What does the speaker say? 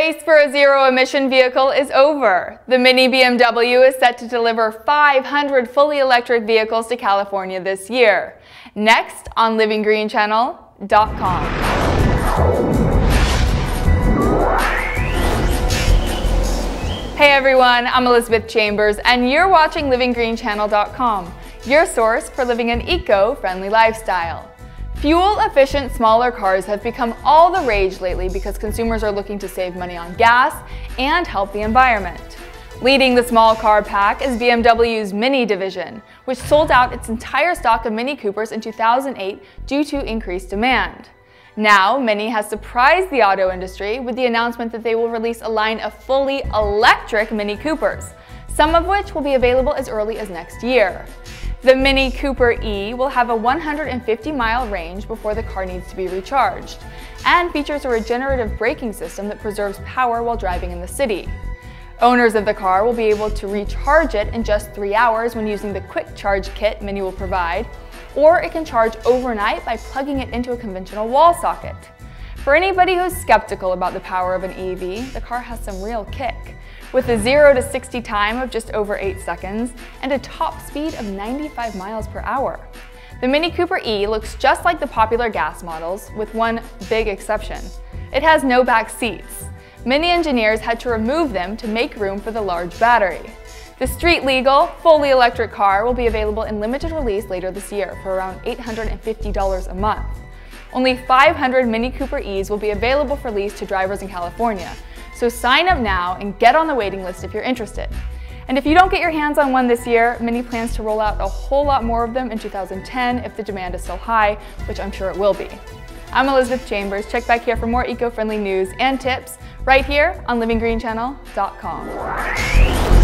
race for a zero-emission vehicle is over. The Mini BMW is set to deliver 500 fully electric vehicles to California this year. Next on livinggreenchannel.com. Hey everyone, I'm Elizabeth Chambers and you're watching livinggreenchannel.com, your source for living an eco-friendly lifestyle. Fuel-efficient smaller cars have become all the rage lately because consumers are looking to save money on gas and help the environment. Leading the small car pack is BMW's Mini division, which sold out its entire stock of Mini Coopers in 2008 due to increased demand. Now, Mini has surprised the auto industry with the announcement that they will release a line of fully electric Mini Coopers, some of which will be available as early as next year. The Mini Cooper E will have a 150 mile range before the car needs to be recharged, and features a regenerative braking system that preserves power while driving in the city. Owners of the car will be able to recharge it in just three hours when using the quick charge kit Mini will provide, or it can charge overnight by plugging it into a conventional wall socket. For anybody who's skeptical about the power of an EV, the car has some real kick with a 0 to 60 time of just over 8 seconds and a top speed of 95 miles per hour. The Mini Cooper E looks just like the popular gas models, with one big exception. It has no back seats. Mini engineers had to remove them to make room for the large battery. The street-legal, fully electric car will be available in limited release later this year for around $850 a month. Only 500 Mini Cooper E's will be available for lease to drivers in California, so sign up now and get on the waiting list if you're interested. And if you don't get your hands on one this year, Mini plans to roll out a whole lot more of them in 2010 if the demand is still high, which I'm sure it will be. I'm Elizabeth Chambers. Check back here for more eco-friendly news and tips right here on livinggreenchannel.com.